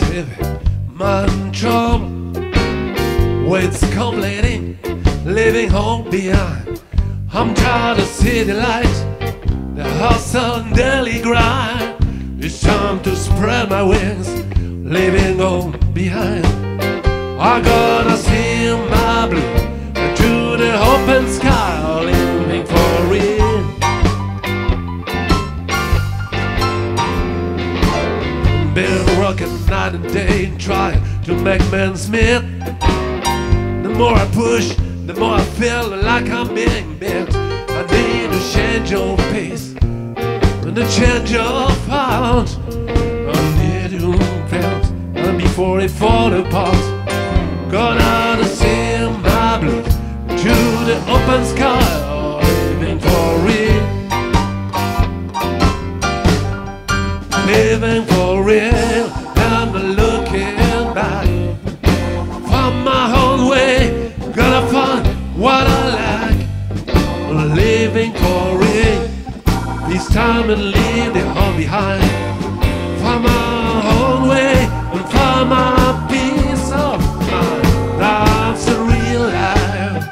activity. Man trouble waits complaining, leaving home behind. I'm tired of city lights, the hustle and daily grind. It's time to spread my wings, leaving home behind. I'm gonna see my blue to the open sky, living for it. Build working night and day, trying to make men's meet. The more I push, the more I feel like I'm being bent. I need to change your pace and to change your heart. I need to felt and before it fall apart. Gonna see my blues to the open sky, oh, living for real. Find my own way, gonna find what I like. Living for real, this time and leave the all behind. Find my own way and find my peace of mind. That's the real life.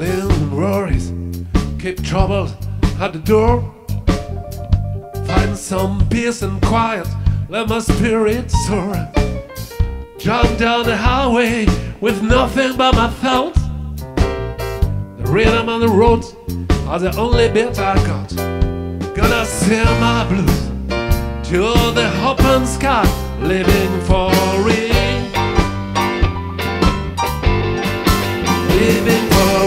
Little worries keep trouble at the door. Find some peace and quiet, let my spirit soar. Jump down the highway with nothing but my thoughts. The rhythm on the road are the only bit I got. Gonna sing my blues to the open sky, living for real. living for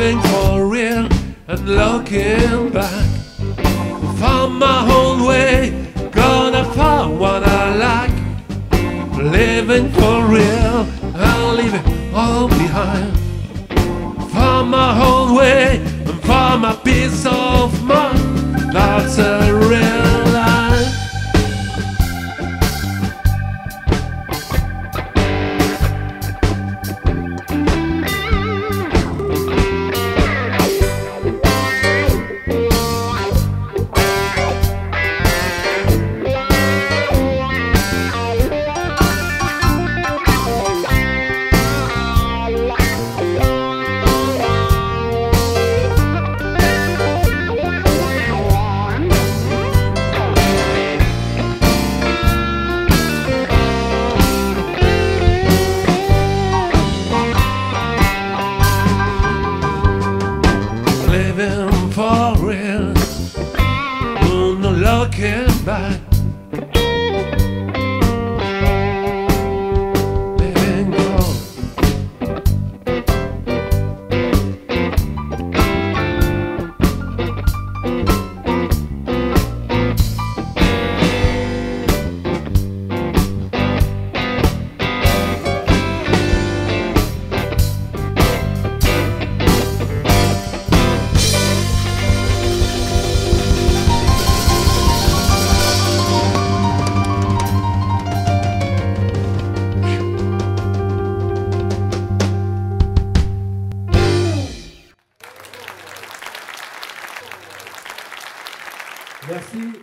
living for real and looking back. Found my own way, gonna find what I like. Living for real and leaving all behind. Found my own way and found my peace of mind. Looking Merci.